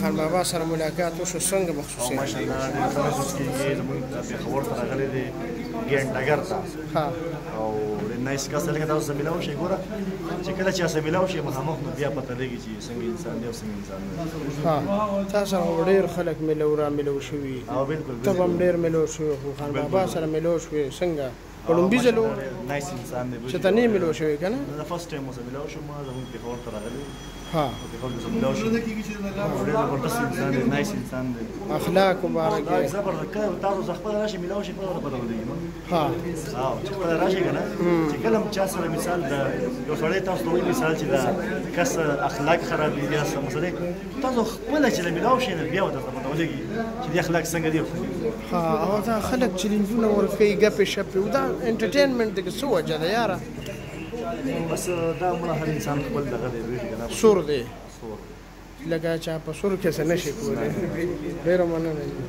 خان بابا سره ملاقات وشو څنګه بخصوصي ماشاءالله ډېر تاسو کې زموږ خبر ته راغلي دي ګینټګر ته او نایس کس لکه تاسو سره ملاو شي ګوره چې کله چې سره ملاو شي مخامخ نو بیا پته لګي چې څنګه انسان دی او څنګه انسان نه ها تاسو سره ډېر خلک ملو را ملو شوي او بالکل تبم ډېر ملو شوي خو خان بابا سره ملو شوي څنګه په لومبي ځلو نایس انسان دی چې تنه ملو شوی کنه دا فرست ټایم اوسه ملو شو ما زموږ په خور تر راغلی ها په خور زموږ ملو شو ډېر زبردست انسان دی نایس انسان دی اخلاق مبارک دی زبردست کار او تاسو زه خپل راشي ملو شي په خبره دی ها او چې خپل راشي کنه چې کلم چا سره مثال دا یو سړی تاسو دوی مثال چې دا کس اخلاق خراب دی یا څه مسله تاسو خپل چې ملو شي بیا وته په توګه چې اخلاق څنګه دی ها او دا خلک چیلنجونه ورکوي ګپې شپې او دا انټرټینمنټ دغه څه وجه ده یاره بس دا مړه هر انسان خپل دغه دی سور دی لګا چا په سور کې څه نشي کولای ډېر مننه